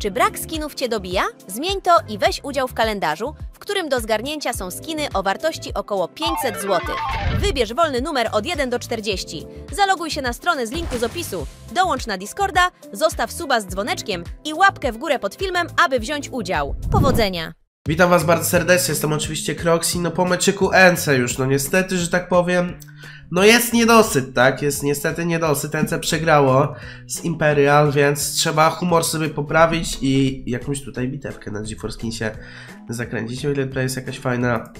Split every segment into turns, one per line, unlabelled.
Czy brak skinów Cię dobija? Zmień to i weź udział w kalendarzu, w którym do zgarnięcia są skiny o wartości około 500 zł. Wybierz wolny numer od 1 do 40. Zaloguj się na stronę z linku z opisu, dołącz na Discorda, zostaw suba z dzwoneczkiem i łapkę w górę pod filmem, aby wziąć udział. Powodzenia!
Witam was bardzo serdecznie, jestem oczywiście Kroxi, no po meczyku NC już, no niestety, że tak powiem, no jest niedosyt, tak, jest niestety niedosyt, NC przegrało z Imperial, więc trzeba humor sobie poprawić i jakąś tutaj bitewkę na GeForce Kinsie zakręcić, o ile tutaj jest jakaś fajna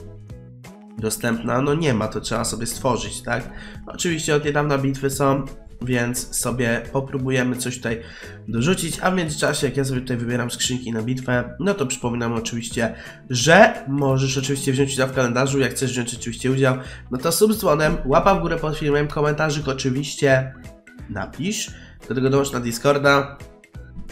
dostępna, no nie ma, to trzeba sobie stworzyć, tak, oczywiście od niedawna bitwy są, więc sobie popróbujemy coś tutaj dorzucić, a w międzyczasie jak ja sobie tutaj wybieram skrzynki na bitwę, no to przypominam oczywiście, że możesz oczywiście wziąć udział w kalendarzu, jak chcesz wziąć oczywiście udział, no to sub z dzwonem, łapa w górę pod filmem, komentarzyk oczywiście napisz, do tego dołącz na Discorda,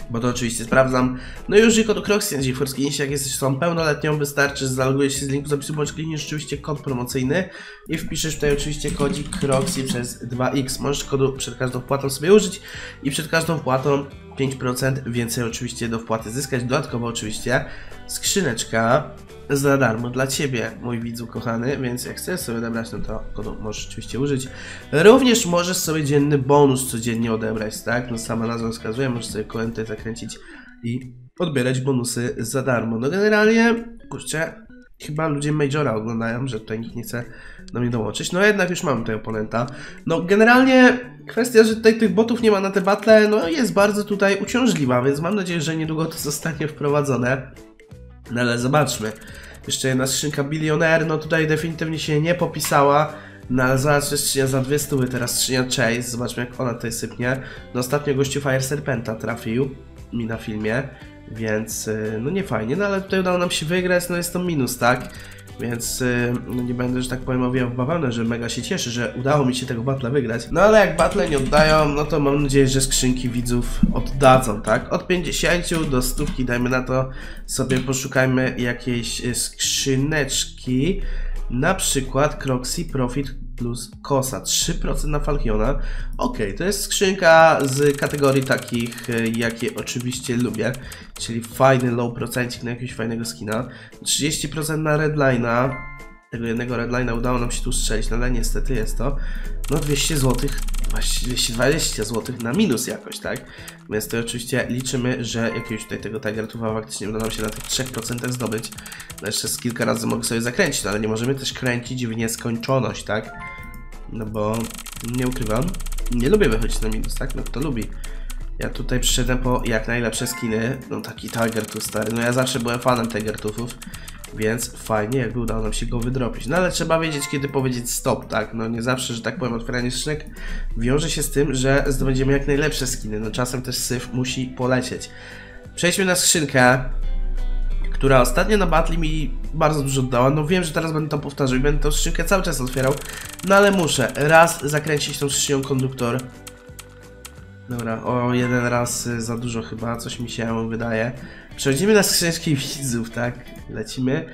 bo to oczywiście sprawdzam. No i użyj kodu na GeForce Kinsie, jak jesteś osobą pełnoletnią, wystarczy, że zalogujesz się z linku z opisu, bądź klikniesz oczywiście kod promocyjny i wpiszesz tutaj oczywiście kodzik Croxy przez 2x. Możesz kodu przed każdą wpłatą sobie użyć i przed każdą wpłatą 5% więcej oczywiście do wpłaty zyskać. Dodatkowo oczywiście skrzyneczka za darmo dla Ciebie, mój widzu kochany, więc jak chcesz sobie odebrać, no to kodu możesz oczywiście użyć. Również możesz sobie dzienny bonus codziennie odebrać, tak? No sama nazwa wskazuje, możesz sobie kolenty zakręcić i odbierać bonusy za darmo. No generalnie, kurczę, chyba ludzie Majora oglądają, że tutaj nikt nie chce do mnie dołączyć. No jednak już mam tutaj oponenta. No generalnie kwestia, że tutaj tych botów nie ma na te battle, no jest bardzo tutaj uciążliwa, więc mam nadzieję, że niedługo to zostanie wprowadzone. No ale zobaczmy. Jeszcze jedna skrzynka bilioner, no tutaj definitywnie się nie popisała. No ale zobacz, skrzynia za dwie stówy, teraz skrzynia Chase, zobaczmy jak ona tutaj sypnie. No ostatnio gościu Fire Serpenta trafił mi na filmie, więc y, no nie fajnie, no ale tutaj udało nam się wygrać, no jest to minus, tak? Więc y, no nie będę, że tak powiem, owijał w bawełnę, że mega się cieszę, że udało mi się tego battle wygrać. No ale jak battle nie oddają, no to mam nadzieję, że skrzynki widzów oddadzą, tak? Od 50 do stówki, dajmy na to, sobie poszukajmy jakiejś y, skrzyneczki. Na przykład Croxy Profit plus Kosa, 3% na Falchiona. Ok, to jest skrzynka z kategorii takich, y, jakie oczywiście lubię, czyli fajny low procencik na jakiegoś fajnego skina. 30% na Redline'a, tego jednego Redline'a udało nam się tu strzelić, no ale niestety jest to no 200 zł, właściwie 220 zł na minus jakoś, tak? Więc to oczywiście liczymy, że jakiegoś tutaj tego Tigertufa faktycznie uda nam się na tych 3% zdobyć. No jeszcze z kilka razy mogę sobie zakręcić, no ale nie możemy też kręcić w nieskończoność, tak? No bo nie ukrywam, nie lubię wychodzić na minus, tak? No kto lubi? Ja tutaj przyszedłem po jak najlepsze skiny, no taki Tiger tu stary, no ja zawsze byłem fanem Tigertufów, więc fajnie jakby udało nam się go wydropić. No ale trzeba wiedzieć kiedy powiedzieć stop, tak? No nie zawsze, że tak powiem, otwieranie skrzynek wiąże się z tym, że zdobędziemy jak najlepsze skiny, no czasem też syf musi polecieć. Przejdźmy na skrzynkę, która ostatnio na Battle mi bardzo dużo dała. No wiem, że teraz będę to powtarzał i będę tą skrzynkę cały czas otwierał, no ale muszę raz zakręcić tą skrzynią konduktor, Dobra, o jeden raz y, za dużo chyba, coś mi się wydaje. Przechodzimy na skrzyneczki widzów, tak? Lecimy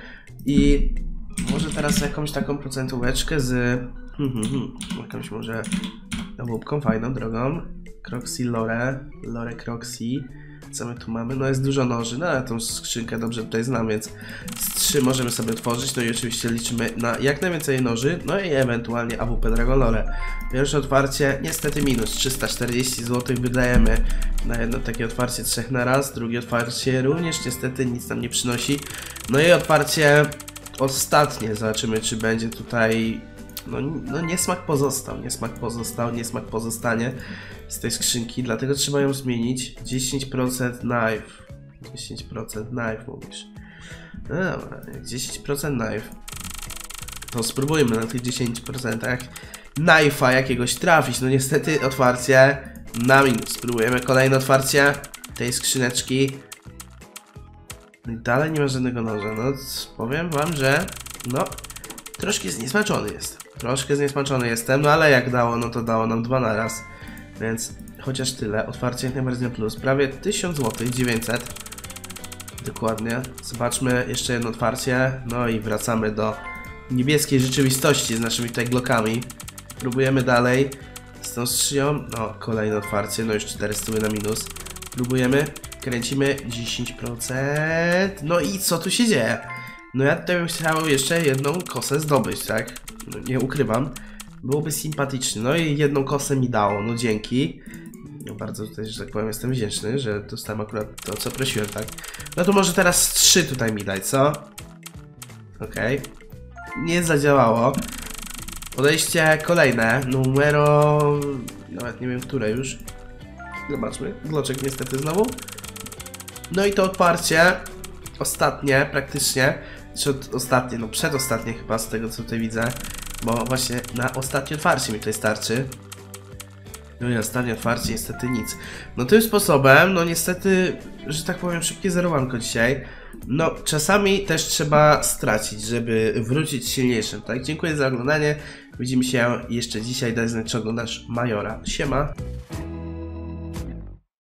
i może teraz jakąś taką procentóweczkę z hmm, hmm, hmm, jakąś może łupką fajną, drogą. Croxy Lore, Lore Croxy. Co my tu mamy? No jest dużo noży, no ale tą skrzynkę dobrze tutaj znam, więc z trzy możemy sobie otworzyć. No i oczywiście liczymy na jak najwięcej noży, no i ewentualnie AWP Dragon Lore. Pierwsze otwarcie niestety minus 340 zł wydajemy na jedno takie otwarcie trzech na raz. Drugie otwarcie również niestety nic nam nie przynosi. No i otwarcie ostatnie, zobaczymy czy będzie tutaj no, no niesmak pozostał, niesmak pozostał, niesmak pozostanie z tej skrzynki, dlatego trzeba ją zmienić. 10% knife. 10% knife mówisz. No dobra, 10% knife. To spróbujmy na tych 10% knife'a jakiegoś trafić. No niestety otwarcie na minus. Spróbujemy kolejne otwarcie tej skrzyneczki. No dalej nie ma żadnego noża. No powiem wam, że no troszkę zniesmaczony jest. Troszkę zniesmaczony jestem, no ale jak dało, no to dało nam dwa na raz. Więc chociaż tyle. Otwarcie jak najbardziej plus. Prawie 1000 zł, 900. Dokładnie. Zobaczmy jeszcze jedno otwarcie. No i wracamy do niebieskiej rzeczywistości z naszymi tutaj glokami. Próbujemy dalej. Z tą skrzynią. No, kolejne otwarcie. No już 400 na minus. Próbujemy. Kręcimy 10%. No i co tu się dzieje? No ja tutaj bym chciał jeszcze jedną kosę zdobyć, tak? No, nie ukrywam. Byłoby sympatyczny. No i jedną kosę mi dało, no dzięki. No bardzo tutaj, że tak powiem, jestem wdzięczny, że dostałem akurat to, co prosiłem, tak? No to może teraz trzy tutaj mi daj, co? Okej. Nie zadziałało. Podejście kolejne. Numero... Nawet nie wiem, które już. Zobaczmy. Bloczek niestety znowu. No i to odparcie. Ostatnie praktycznie. Ostatnie, no przedostatnie chyba z tego co tutaj widzę. Bo właśnie na ostatnie otwarcie mi tutaj starczy. No i ostatnie otwarcie niestety nic. No tym sposobem, no niestety, że tak powiem, szybkie zerowanko dzisiaj. No, czasami też trzeba stracić, żeby wrócić silniejszym, tak? Dziękuję za oglądanie. Widzimy się jeszcze dzisiaj. Daj znać, czy oglądasz Majora. Siema.